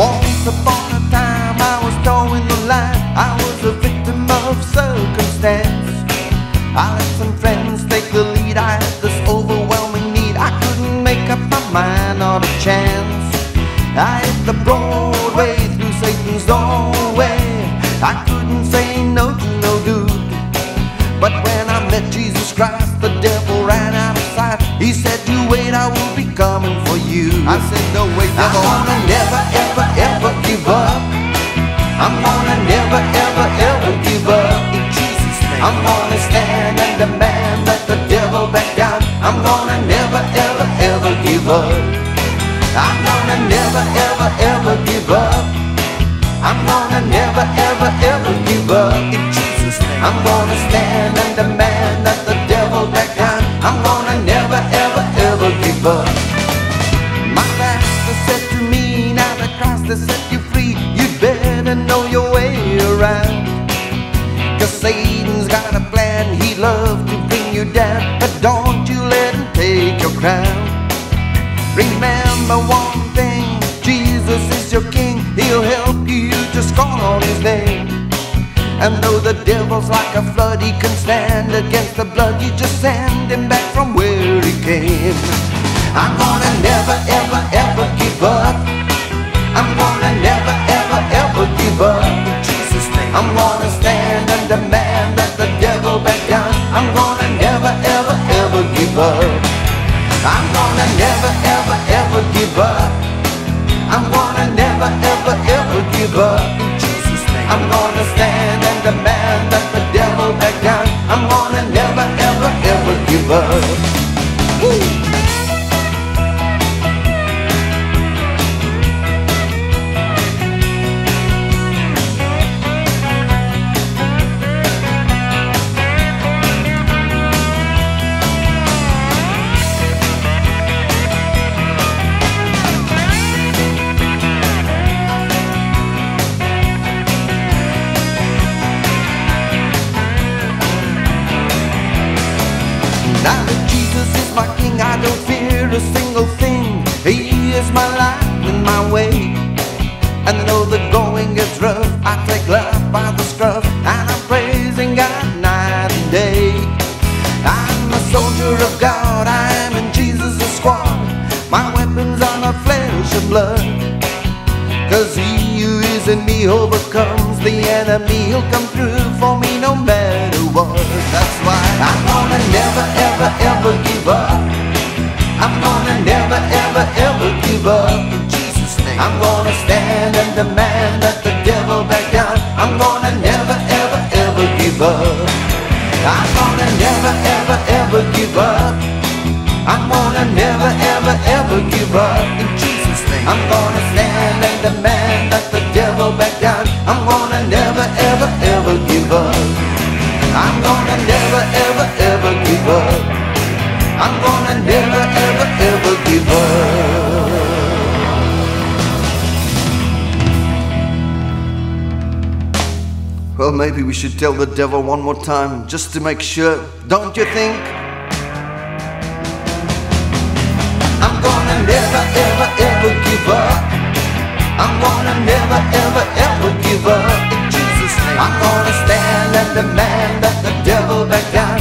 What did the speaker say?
Once upon a time I was toeing the line. I was a victim of circumstance. I let some friends take the lead. I had this overwhelming need. I couldn't make up my mind, not a chance. I hit the broad way through Satan's doorway. I couldn't say no to no dude. But when I met Jesus Christ, the devil ran out of sight. He said, You wait, I will be coming for you. I said, No, wait, devil. I'm gonna never, ever, ever give up. I'm gonna never, ever, ever give up. In Jesus' name. I'm gonna stand and demand that the devil back down. I'm gonna never, ever, ever give up. I'm gonna never, ever, ever give up. I'm gonna never, ever, ever give up. In Jesus' name. I'm gonna stand and demand that the devil back down. I'm gonna Cause Satan's got a plan, he loves to bring you down, but don't you let him take your crown. Remember one thing, Jesus is your king, he'll help you, just call on his name. And though the devil's like a flood, he can stand against the blood, you just send him back from where he came. I'm gonna never, ever, ever give up. I'm gonna never, ever, ever give up. I'm gonna never, ever, ever give up. I'm gonna never, ever, ever give up. In Jesus' name. I'm gonna stand and demand that the devil back down. I'm gonna never, ever, ever give up. Is my life and my way. And though the going gets rough, I take life by the scruff, and I'm praising God night and day. I'm a soldier of God, I am in Jesus' squad. My weapons are not flesh and blood. Cause he who is in me overcomes the enemy. He'll come through for me no matter I'm gonna stand and demand that the devil back down. I'm gonna never, ever, ever give up. I'm gonna never, ever, ever give up. I'm gonna never, ever, ever give up. In Jesus' name. I'm gonna stand and demand Well, maybe we should tell the devil one more time just to make sure, don't you think? I'm gonna never, ever, ever give up. I'm gonna never, ever, ever give up. In Jesus' name, I'm gonna stand and demand that the devil back down.